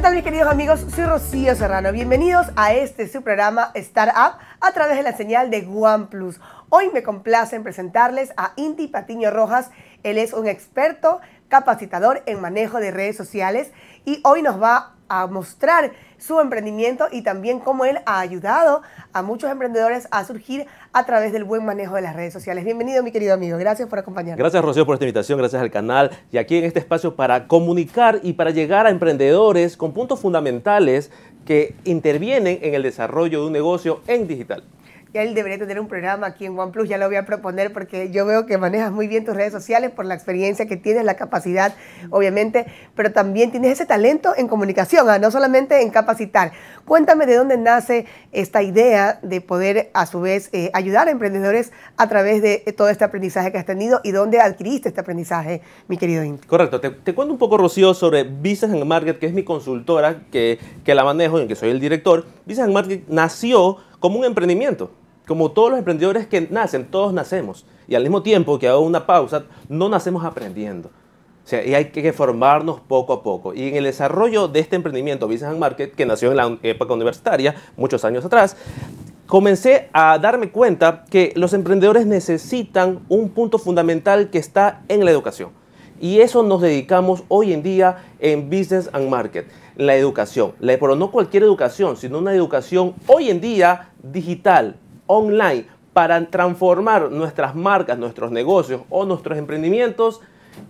¿Qué tal mis queridos amigos? Soy Rocío Serrano. Bienvenidos a este su programa Startup a través de la señal de OnePlus. Hoy me complace en presentarles a Inti Patiño Rojas. Él es un experto capacitador en manejo de redes sociales y hoy nos va a mostrar su emprendimiento y también cómo él ha ayudado a muchos emprendedores a surgir a través del buen manejo de las redes sociales. Bienvenido, mi querido amigo. Gracias por acompañarnos. Gracias, Rocío, por esta invitación. Gracias al canal y aquí en este espacio para comunicar y para llegar a emprendedores con puntos fundamentales que intervienen en el desarrollo de un negocio en digital ya él debería tener un programa aquí en OnePlus, ya lo voy a proponer porque yo veo que manejas muy bien tus redes sociales por la experiencia que tienes, la capacidad, obviamente, pero también tienes ese talento en comunicación, ¿ah? no solamente en capacitar. Cuéntame de dónde nace esta idea de poder, a su vez, eh, ayudar a emprendedores a través de todo este aprendizaje que has tenido y dónde adquiriste este aprendizaje, mi querido Inti. Correcto. Te, cuento un poco, Rocío, sobre Business and Market, que es mi consultora, que, que la manejo y en que soy el director. Business and Market nació como un emprendimiento como todos los emprendedores que nacen, todos nacemos. Y al mismo tiempo que hago una pausa, no nacemos aprendiendo. O sea, y hay que formarnos poco a poco. Y en el desarrollo de este emprendimiento, Business and Market, que nació en la época universitaria, muchos años atrás, comencé a darme cuenta que los emprendedores necesitan un punto fundamental que está en la educación. Y eso nos dedicamos hoy en día en Business and Market, la educación. Pero no cualquier educación, sino una educación hoy en día digital, online para transformar nuestras marcas, nuestros negocios o nuestros emprendimientos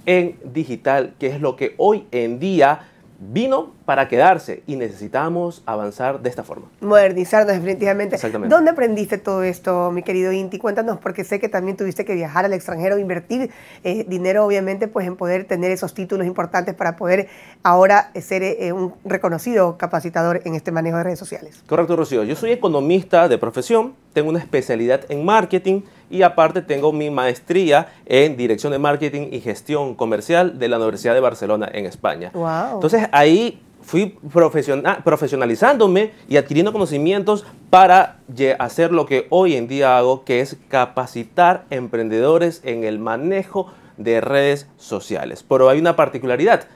en digital, que es lo que hoy en día vino para quedarse y necesitamos avanzar de esta forma. Modernizarnos definitivamente. Exactamente. ¿Dónde aprendiste todo esto, mi querido Inti? Cuéntanos, porque sé que también tuviste que viajar al extranjero, invertir eh, dinero, obviamente, pues en poder tener esos títulos importantes para poder ahora ser eh, un reconocido capacitador en este manejo de redes sociales. Correcto, Rocío. Yo soy economista de profesión, tengo una especialidad en marketing y aparte tengo mi maestría en dirección de marketing y gestión comercial de la Universidad de Barcelona en España. Wow. Entonces ahí fui profesionalizándome y adquiriendo conocimientos para hacer lo que hoy en día hago, que es capacitar emprendedores en el manejo de redes sociales. Pero hay una particularidad,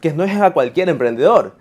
que no es a cualquier emprendedor,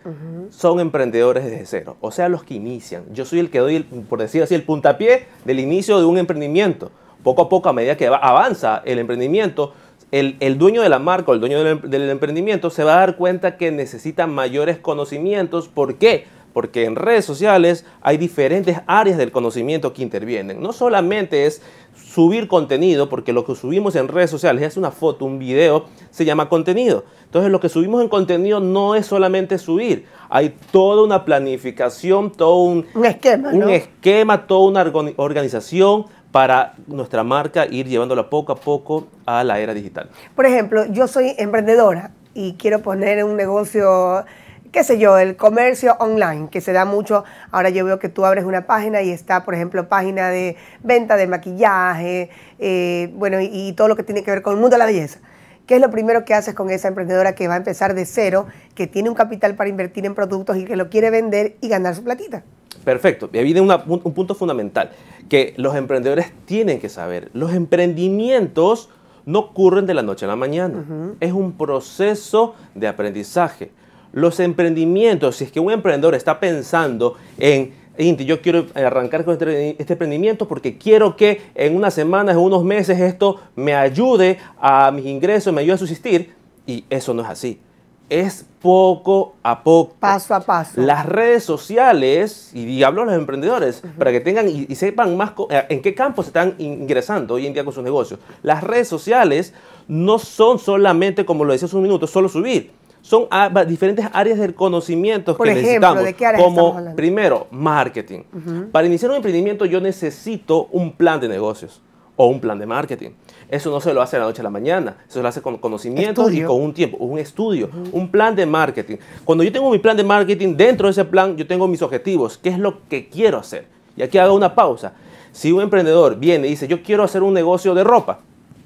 son emprendedores desde cero, o sea, los que inician. Yo soy el que doy, por decir así, el puntapié del inicio de un emprendimiento. Poco a poco, a medida que avanza el emprendimiento, el, dueño de la marca o el dueño del, del, emprendimiento se va a dar cuenta que necesita mayores conocimientos. ¿Por qué? Porque en redes sociales hay diferentes áreas del conocimiento que intervienen. No solamente es subir contenido, porque lo que subimos en redes sociales es una foto, un video, se llama contenido. Entonces lo que subimos en contenido no es solamente subir, hay toda una planificación, todo un, esquema, un esquema, toda una organización para nuestra marca ir llevándola poco a poco a la era digital? Por ejemplo, yo soy emprendedora y quiero poner un negocio, qué sé yo, el comercio online, que se da mucho. Ahora yo veo que tú abres una página y está, por ejemplo, página de venta de maquillaje, eh, bueno, y, y todo lo que tiene que ver con el mundo de la belleza. ¿Qué es lo primero que haces con esa emprendedora que va a empezar de cero, que tiene un capital para invertir en productos y que lo quiere vender y ganar su platita? Perfecto. Y ahí viene un, punto fundamental que los emprendedores tienen que saber. Los emprendimientos no ocurren de la noche a la mañana. Es un proceso de aprendizaje. Los emprendimientos, si es que un emprendedor está pensando en, yo quiero arrancar con este, este, emprendimiento porque quiero que en unas semanas, en unos meses, esto me ayude a mis ingresos, me ayude a subsistir, y eso no es así es poco a poco. Paso a paso. Las redes sociales, y hablo a los emprendedores, para que tengan y, sepan más eh, en qué campo se están ingresando hoy en día con sus negocios. Las redes sociales no son solamente, como lo decía hace un minuto, solo subir. Son diferentes áreas del conocimiento que necesitamos. ¿de qué áreas como, primero, marketing. Para iniciar un emprendimiento yo necesito un plan de negocios o un plan de marketing. Eso no se lo hace de la noche a la mañana, eso se lo hace con conocimiento y con un tiempo, un estudio, un plan de marketing. Cuando yo tengo mi plan de marketing, dentro de ese plan yo tengo mis objetivos, qué es lo que quiero hacer. Y aquí hago una pausa. Si un emprendedor viene y dice, yo quiero hacer un negocio de ropa,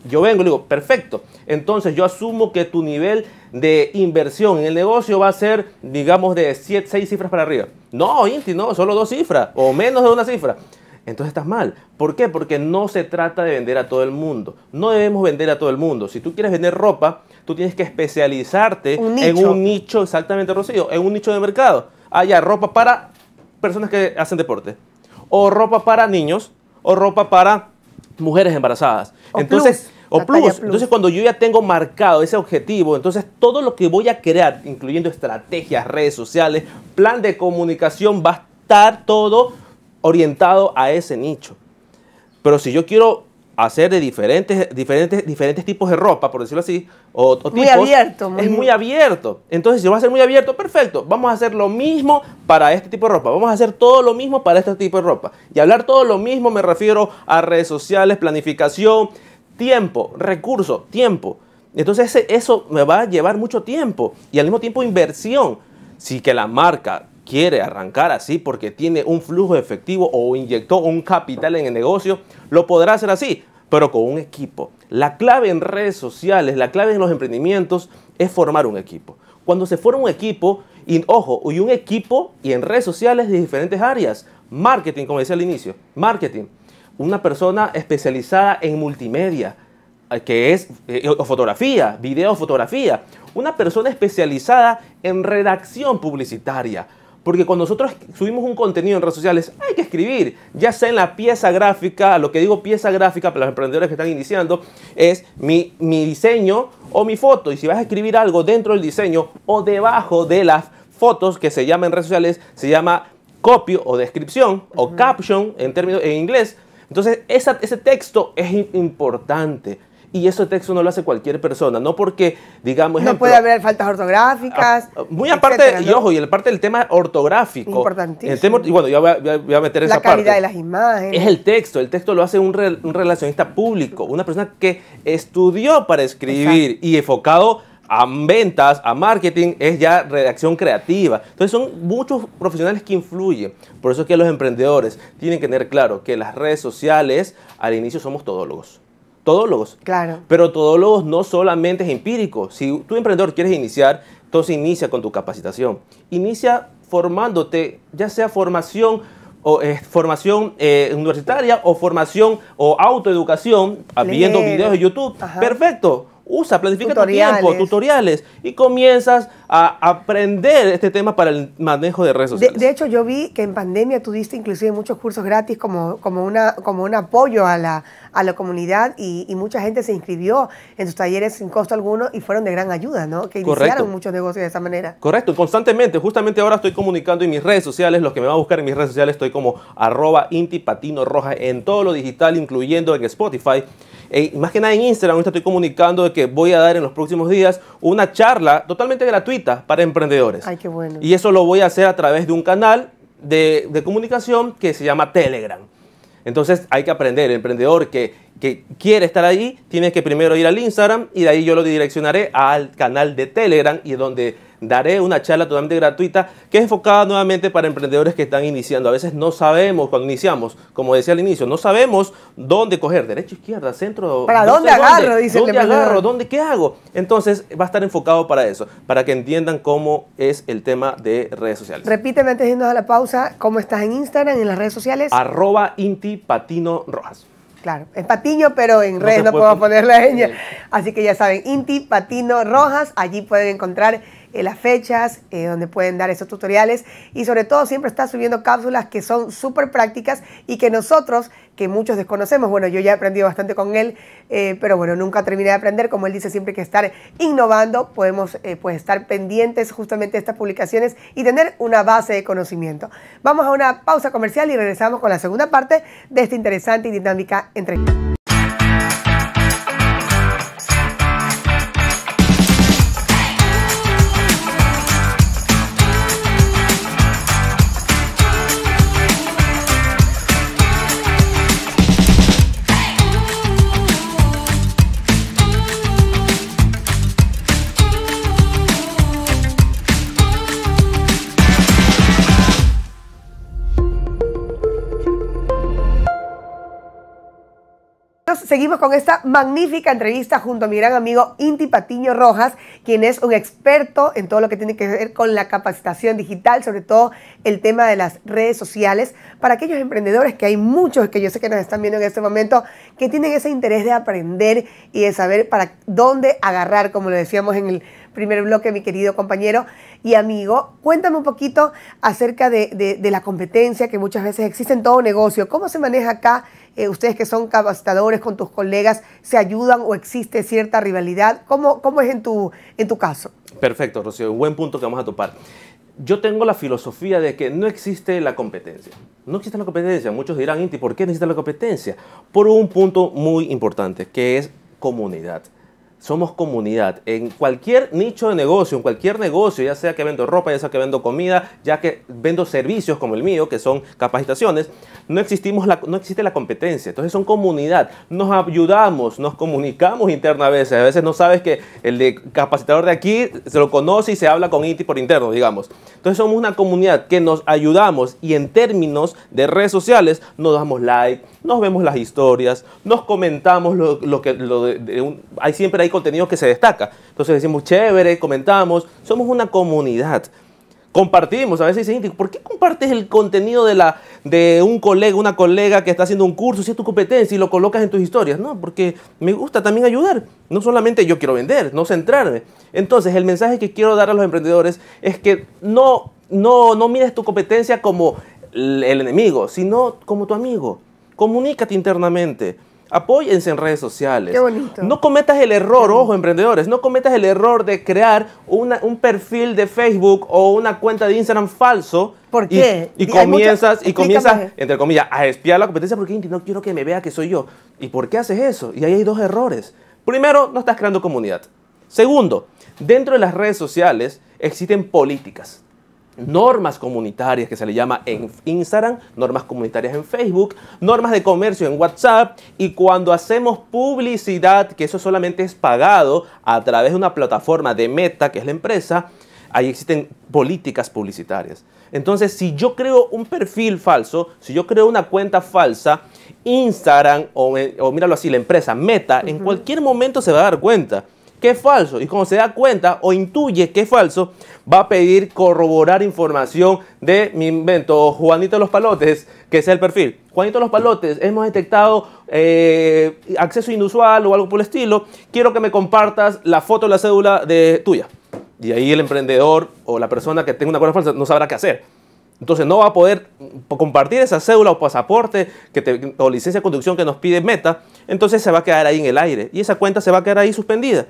yo vengo y digo, perfecto. Entonces yo asumo que tu nivel de inversión en el negocio va a ser, digamos, de 6 cifras para arriba. No, Inti, no, solo dos cifras o menos de una cifra entonces estás mal. ¿Por qué? Porque no se trata de vender a todo el mundo. No debemos vender a todo el mundo. Si tú quieres vender ropa, tú tienes que especializarte en un nicho, exactamente, Rocío, en un nicho de mercado. Haya ropa para personas que hacen deporte, o ropa para niños, o ropa para mujeres embarazadas. entonces, o plus. Entonces, cuando yo ya tengo marcado ese objetivo, entonces todo lo que voy a crear, incluyendo estrategias, redes sociales, plan de comunicación, va a estar todo orientado a ese nicho. Pero si yo quiero hacer de diferentes, diferentes, diferentes tipos de ropa, por decirlo así, o, muy abierto. es muy abierto. Entonces, si va a ser muy abierto, perfecto. Vamos a hacer lo mismo para este tipo de ropa. Vamos a hacer todo lo mismo para este tipo de ropa. Y hablar todo lo mismo me refiero a redes sociales, planificación, tiempo, recurso, tiempo. Entonces, eso me va a llevar mucho tiempo y al mismo tiempo inversión. Si que la marca quiere arrancar así porque tiene un flujo efectivo o inyectó un capital en el negocio, lo podrá hacer así, pero con un equipo. La clave en redes sociales, la clave en los emprendimientos es formar un equipo. Cuando se forma un equipo, y ojo, y un equipo y en redes sociales de diferentes áreas, marketing, como decía al inicio, marketing, una persona especializada en multimedia, eh, que es eh, fotografía, video, fotografía, una persona especializada en redacción publicitaria, porque cuando nosotros subimos un contenido en redes sociales, hay que escribir, ya sea en la pieza gráfica, lo que digo pieza gráfica para los emprendedores que están iniciando, es mi, mi diseño o mi foto. Y si vas a escribir algo dentro del diseño o debajo de las fotos que se llama en redes sociales, se llama copy o descripción o caption en términos en inglés. Entonces, ese texto es importante. Y ese texto no lo hace cualquier persona, no porque, digamos... no puede haber faltas ortográficas. Ah, muy aparte, y ojo, y el parte del tema ortográfico. Importantísimo. y bueno, yo voy a, meter esa parte. La calidad de las imágenes. Es el texto, el texto lo hace un, relacionista público, una persona que estudió para escribir y enfocado a ventas, a marketing, es ya redacción creativa. Entonces son muchos profesionales que influyen. Por eso es que los emprendedores tienen que tener claro que las redes sociales al inicio somos todólogos todólogos. Claro. Pero todólogos no solamente es empírico. Si tu emprendedor quieres iniciar, entonces inicia con tu capacitación. Inicia formándote, ya sea formación o eh, formación eh, universitaria o formación o autoeducación, viendo videos de YouTube. Perfecto usa, planifica tu tiempo, tutoriales y comienzas a aprender este tema para el manejo de redes sociales. De, hecho, yo vi que en pandemia tuviste inclusive muchos cursos gratis como, como, una, como un apoyo a la, a la comunidad y, mucha gente se inscribió en tus talleres sin costo alguno y fueron de gran ayuda, ¿no? Que iniciaron muchos negocios de esa manera. Correcto, constantemente. Justamente ahora estoy comunicando en mis redes sociales, los que me van a buscar en mis redes sociales, estoy como arroba Roja en todo lo digital, incluyendo en Spotify más que nada en Instagram, ahorita estoy comunicando de que voy a dar en los próximos días una charla totalmente gratuita para emprendedores. Ay, qué bueno. Y eso lo voy a hacer a través de un canal de, de comunicación que se llama Telegram. Entonces hay que aprender, el emprendedor que, que, quiere estar ahí, tiene que primero ir al Instagram y de ahí yo lo direccionaré al canal de Telegram y donde daré una charla totalmente gratuita que es enfocada nuevamente para emprendedores que están iniciando. A veces no sabemos, cuando iniciamos, como decía al inicio, no sabemos dónde coger, derecha, izquierda, centro. ¿Para dónde agarro? Dice ¿Dónde agarro? ¿Dónde qué hago? Entonces va a estar enfocado para eso, para que entiendan cómo es el tema de redes sociales. Repíteme antes de irnos a la pausa, ¿cómo estás en Instagram, en las redes sociales? Arroba Inti Patino Rojas. Claro, es Patiño, pero en redes no, podemos poner la ñ. Así que ya saben, Inti Patino Rojas, allí pueden encontrar eh, las fechas, eh, donde pueden dar esos tutoriales y sobre todo siempre está subiendo cápsulas que son súper prácticas y que nosotros, que muchos desconocemos, bueno, yo ya he aprendido bastante con él, eh, pero bueno, nunca terminé de aprender, como él dice siempre que estar innovando, podemos pues estar pendientes justamente de estas publicaciones y tener una base de conocimiento. Vamos a una pausa comercial y regresamos con la segunda parte de esta interesante y dinámica entrevista. Seguimos con esta magnífica entrevista junto a mi gran amigo Inti Patiño Rojas, quien es un experto en todo lo que tiene que ver con la capacitación digital, sobre todo el tema de las redes sociales, para aquellos emprendedores que hay muchos que yo sé que nos están viendo en este momento, que tienen ese interés de aprender y de saber para dónde agarrar, como lo decíamos en el primer bloque, mi querido compañero y amigo. Cuéntame un poquito acerca de, la competencia que muchas veces existe en todo negocio. ¿Cómo se maneja acá? Eh, ustedes que son capacitadores con tus colegas, ¿se ayudan o existe cierta rivalidad? ¿Cómo, cómo es en tu, en tu caso? Perfecto, Rocío. Un buen punto que vamos a topar. Yo tengo la filosofía de que no existe la competencia. No existe la competencia. Muchos dirán, Inti, ¿por qué necesita la competencia? Por un punto muy importante, que es comunidad somos comunidad. En cualquier nicho de negocio, en cualquier negocio, ya sea que vendo ropa, ya sea que vendo comida, ya que vendo servicios como el mío, que son capacitaciones, no, existimos la, no existe la competencia. Entonces son comunidad. Nos ayudamos, nos comunicamos interna a veces. A veces no sabes que el de capacitador de aquí se lo conoce y se habla con ITI por interno, digamos. Entonces somos una comunidad que nos ayudamos y en términos de redes sociales nos damos like, nos vemos las historias, nos comentamos lo, que hay siempre hay contenido que se destaca. Entonces decimos chévere, comentamos, somos una comunidad. Compartimos, a veces dicen, ¿por qué compartes el contenido de, la, de un colega, una colega que está haciendo un curso, si es tu competencia y lo colocas en tus historias? No, porque me gusta también ayudar. No solamente yo quiero vender, no centrarme. Entonces, el mensaje que quiero dar a los emprendedores es que no, no, no mires tu competencia como el enemigo, sino como tu amigo comunícate internamente. Apóyense en redes sociales. Qué bonito. No cometas el error, ojo, emprendedores, no cometas el error de crear un perfil de Facebook o una cuenta de Instagram falso. ¿Por qué? Y, comienzas, y comienzas, entre comillas, a espiar la competencia porque no quiero que me vea que soy yo. ¿Y por qué haces eso? Y ahí hay dos errores. Primero, no estás creando comunidad. Segundo, dentro de las redes sociales existen políticas normas comunitarias que se le llama en Instagram, normas comunitarias en Facebook, normas de comercio en WhatsApp y cuando hacemos publicidad, que eso solamente es pagado a través de una plataforma de Meta, que es la empresa, ahí existen políticas publicitarias. Entonces, si yo creo un perfil falso, si yo creo una cuenta falsa, Instagram o, míralo así, la empresa Meta, en cualquier momento se va a dar cuenta que es falso. Y cuando se da cuenta o intuye que es falso, va a pedir corroborar información de mi invento, Juanito Los Palotes, que es el perfil. Juanito Los Palotes, hemos detectado eh, acceso inusual o algo por el estilo. Quiero que me compartas la foto de la cédula de tuya. Y ahí el emprendedor o la persona que tenga una cuenta falsa no sabrá qué hacer. Entonces no va a poder compartir esa cédula o pasaporte que o licencia de conducción que nos pide Meta. Entonces se va a quedar ahí en el aire y esa cuenta se va a quedar ahí suspendida.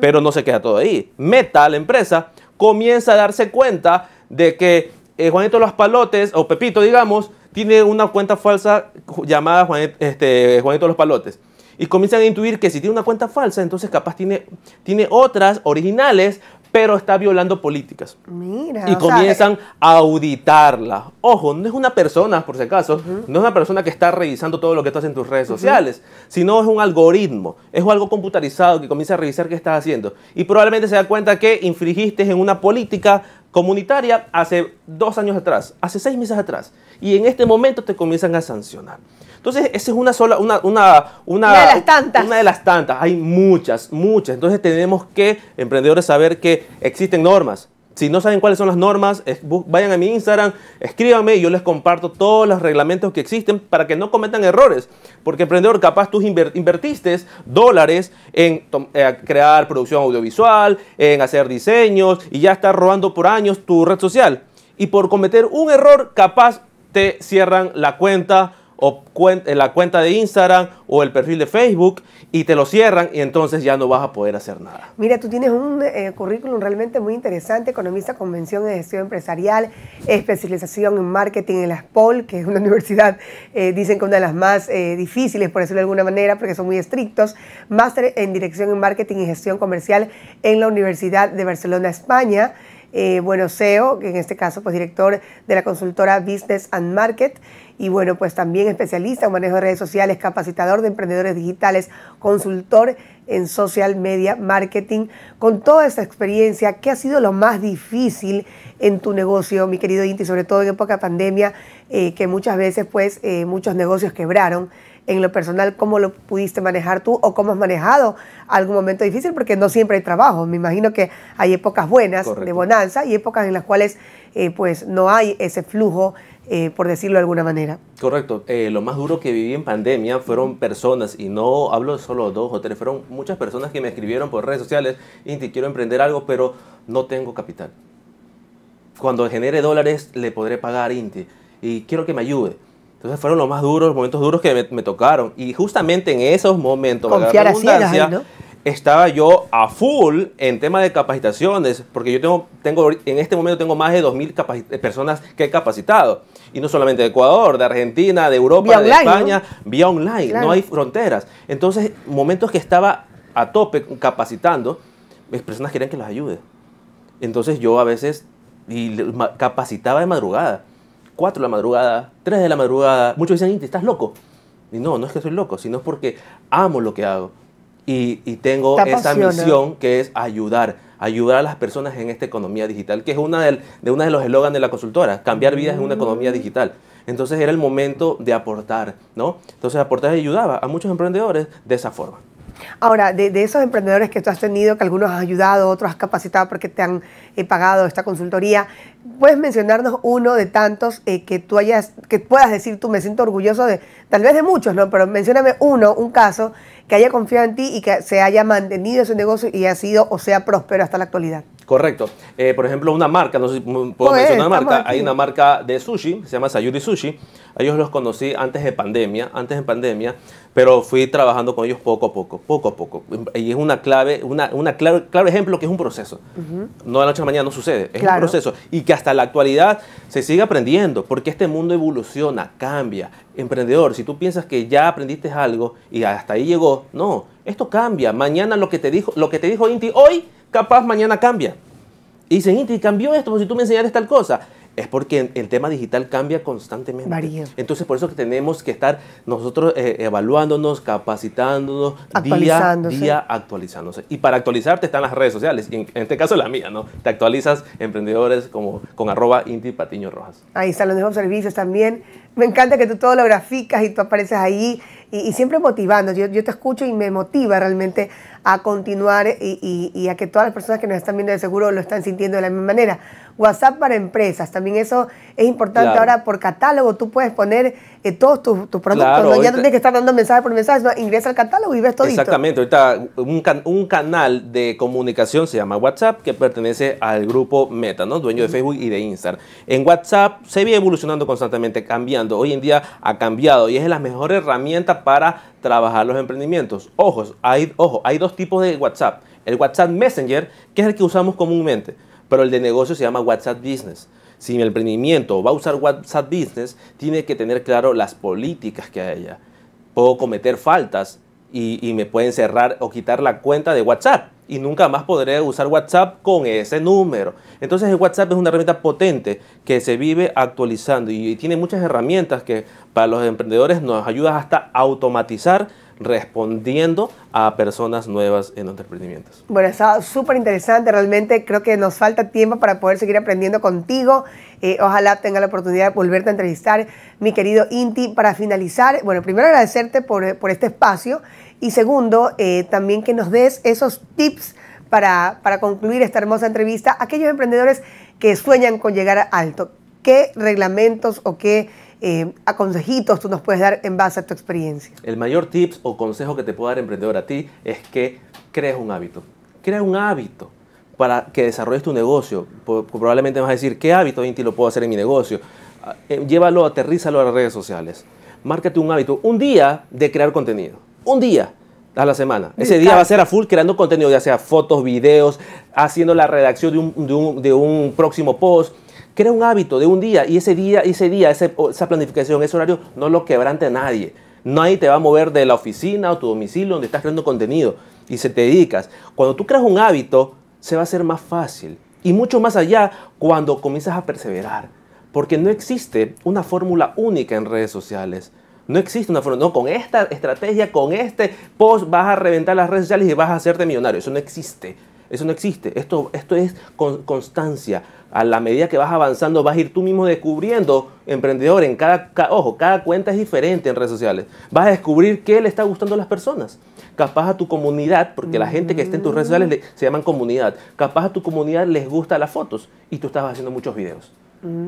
Pero no se queda todo ahí. Meta, la empresa, comienza a darse cuenta de que eh, Juanito Los Palotes, o Pepito, digamos, tiene una cuenta falsa llamada este, Juanito Los Palotes. Y comienzan a intuir que si tiene una cuenta falsa, entonces capaz tiene, tiene otras originales, pero está violando políticas. Mira. Y comienzan a auditarla. Ojo, no es una persona, por si acaso, no es una persona que está revisando todo lo que tú haces en tus redes sociales, sino es un algoritmo, es algo computarizado que comienza a revisar qué estás haciendo. Y probablemente se da cuenta que infringiste en una política comunitaria hace dos años atrás, hace seis meses atrás. Y en este momento te comienzan a sancionar. Entonces, esa es una sola, una, una, una, de las tantas. Una de las tantas. Hay muchas, muchas. Entonces, tenemos que, emprendedores, saber que existen normas. Si no saben cuáles son las normas, vayan a mi Instagram, escríbanme y yo les comparto todos los reglamentos que existen para que no cometan errores. Porque emprendedor, capaz tú invertiste dólares en eh, crear producción audiovisual, en hacer diseños y ya estás robando por años tu red social. Y por cometer un error, capaz te cierran la cuenta o la cuenta de Instagram o el perfil de Facebook y te lo cierran y entonces ya no vas a poder hacer nada. Mira, tú tienes un eh, currículum realmente muy interesante, economista convención en gestión empresarial, especialización en marketing en la SPOL, que es una universidad, eh, dicen que una de las más eh, difíciles, por decirlo de alguna manera, porque son muy estrictos, máster en dirección en marketing y gestión comercial en la Universidad de Barcelona, España. Bueno, CEO, que en este caso, pues director de la consultora Business and Market, y bueno, pues también especialista en manejo de redes sociales, capacitador de emprendedores digitales, consultor en social media marketing. Con toda esa experiencia, ¿qué ha sido lo más difícil en tu negocio, mi querido Inti, sobre todo en época de pandemia, eh, que muchas veces pues eh, muchos negocios quebraron? En lo personal, ¿cómo lo pudiste manejar tú o cómo has manejado algún momento difícil? Porque no siempre hay trabajo. Me imagino que hay épocas buenas de bonanza y épocas en las cuales eh, pues no hay ese flujo eh, por decirlo de alguna manera. Correcto. Eh, lo más duro que viví en pandemia fueron personas, y no hablo solo dos o tres, fueron muchas personas que me escribieron por redes sociales, Inti, quiero emprender algo, pero no tengo capital. Cuando genere dólares, le podré pagar Inti, y quiero que me ayude. Entonces fueron los más duros, los momentos duros que me, tocaron. Y justamente en esos momentos, Confiar así ¿no? estaba yo a full en tema de capacitaciones, porque yo tengo, tengo en este momento tengo más de 2.000 personas que he capacitado. Y no solamente de Ecuador, de Argentina, de Europa, de España, vía online, no hay fronteras. Entonces, momentos que estaba a tope capacitando, mis personas querían que los ayude. Entonces yo a veces y capacitaba de madrugada, 4 de la madrugada, 3 de la madrugada. Muchos dicen, ¿estás loco? Y no, no es que soy loco, sino es porque amo lo que hago y, tengo esa misión que es ayudar, ayudar a las personas en esta economía digital, que es una de, de uno de los eslogans de la consultora, cambiar vidas en una economía digital. Entonces era el momento de aportar, ¿no? Entonces aportar y ayudaba a muchos emprendedores de esa forma. Ahora, de, esos emprendedores que tú has tenido, que algunos has ayudado, otros has capacitado porque te han eh, pagado esta consultoría, ¿puedes mencionarnos uno de tantos eh, que tú hayas, que puedas decir tú, me siento orgulloso de, tal vez de muchos, ¿no? Pero mencióname uno, un caso que haya confiado en ti y que se haya mantenido ese negocio y haya sido o sea próspero hasta la actualidad. Correcto. Eh, por ejemplo, una marca, no sé si puedo mencionar una marca. Hay una marca de sushi, se llama Sayuri Sushi. Ellos los conocí antes de pandemia, antes de pandemia, pero fui trabajando con ellos poco a poco, poco a poco. Y es una clave, una, una clave, claro ejemplo que es un proceso. No de la noche a la mañana no sucede, es un proceso. Y que hasta la actualidad se sigue aprendiendo, porque este mundo evoluciona, cambia. Emprendedor, si tú piensas que ya aprendiste algo y hasta ahí llegó, no, esto cambia. Mañana lo que te dijo, lo que te dijo Inti hoy capaz mañana cambia. Y dicen, Inti, cambió esto, pues si tú me enseñaste tal cosa. Es porque el tema digital cambia constantemente. Varía. Entonces, por eso que tenemos que estar nosotros eh, evaluándonos, capacitándonos, día, día actualizándose. Y para actualizarte están las redes sociales, y en, este caso la mía, ¿no? Te actualizas emprendedores como con arroba Inti Patiño Rojas. Ahí están los nuevos servicios también. Me encanta que tú todo lo graficas y tú apareces ahí y, siempre motivando. Yo, yo, te escucho y me motiva realmente a continuar y, y, a que todas las personas que nos están viendo de seguro lo están sintiendo de la misma manera. WhatsApp para empresas, también eso es importante. Ahora por catálogo tú puedes poner eh, todos tus, productos, ya no tienes que estar dando mensaje por mensaje, no, ingresa al catálogo y ves todo. Exactamente, ahorita un, un, canal de comunicación se llama WhatsApp que pertenece al grupo Meta, ¿no? dueño de Facebook y de Instagram. En WhatsApp se viene evolucionando constantemente, cambiando. Hoy en día ha cambiado y es la mejor herramienta para trabajar los emprendimientos. Ojos, hay, ojo, hay dos tipos de WhatsApp. El WhatsApp Messenger, que es el que usamos comúnmente, pero el de negocio se llama WhatsApp Business. Si el emprendimiento va a usar WhatsApp Business, tiene que tener claro las políticas que haya. Puedo cometer faltas y, y me pueden cerrar o quitar la cuenta de WhatsApp y nunca más podré usar WhatsApp con ese número. Entonces el WhatsApp es una herramienta potente que se vive actualizando y tiene muchas herramientas que para los emprendedores nos ayuda hasta automatizar respondiendo a personas nuevas en los emprendimientos. Bueno, está súper interesante, realmente creo que nos falta tiempo para poder seguir aprendiendo contigo. Eh, ojalá tenga la oportunidad de volverte a entrevistar, mi querido Inti. Para finalizar, bueno, primero agradecerte por, por este espacio y segundo, eh, también que nos des esos tips para, para concluir esta hermosa entrevista aquellos emprendedores que sueñan con llegar alto. ¿Qué reglamentos o qué eh, aconsejitos tú nos puedes dar en base a tu experiencia? El mayor tips o consejo que te puedo dar emprendedor a ti es que crees un hábito. Crea un hábito para que desarrolles tu negocio. Probablemente vas a decir, ¿qué hábito Inti lo puedo hacer en mi negocio? Ah, eh, llévalo, aterrízalo a las redes sociales. Márcate un hábito, un día de crear contenido un día a la semana. Ese día va a ser a full creando contenido, ya sea fotos, videos, haciendo la redacción de un, próximo post. Crea un hábito de un día y ese día, ese día, esa planificación, ese horario, no lo quebrante a nadie. Nadie te va a mover de la oficina o tu domicilio donde estás creando contenido y se te dedicas. Cuando tú creas un hábito, se va a hacer más fácil. Y mucho más allá cuando comienzas a perseverar. Porque no existe una fórmula única en redes sociales. No existe una forma, no, con esta estrategia, con este post vas a reventar las redes sociales y vas a hacerte millonario. Eso no existe. Eso no existe. Esto, esto es con constancia. A la medida que vas avanzando, vas a ir tú mismo descubriendo, emprendedor, en cada, ojo, cada cuenta es diferente en redes sociales. Vas a descubrir qué le está gustando a las personas. Capaz a tu comunidad, porque la gente que está en tus redes sociales se llaman comunidad. Capaz a tu comunidad les gusta las fotos y tú estás haciendo muchos videos.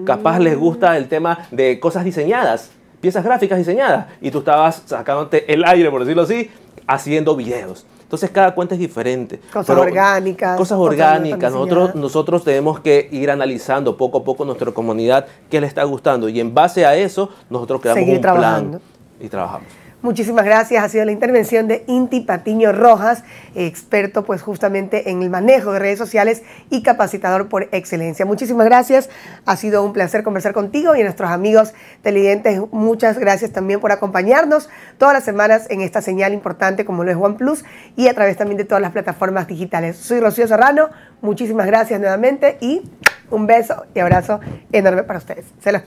Capaz les gusta el tema de cosas diseñadas, piezas gráficas diseñadas, y tú estabas sacándote el aire, por decirlo así, haciendo videos. Entonces cada cuenta es diferente. Cosas orgánicas. Cosas orgánicas. Nosotros, nosotros tenemos que ir analizando poco a poco nuestra comunidad qué le está gustando y en base a eso nosotros creamos un plan y trabajamos. Muchísimas gracias. Ha sido la intervención de Inti Patiño Rojas, experto pues justamente en el manejo de redes sociales y capacitador por excelencia. Muchísimas gracias. Ha sido un placer conversar contigo y a nuestros amigos televidentes. Muchas gracias también por acompañarnos todas las semanas en esta señal importante como lo es OnePlus y a través también de todas las plataformas digitales. Soy Rocío Serrano. Muchísimas gracias nuevamente y un beso y abrazo enorme para ustedes. Se los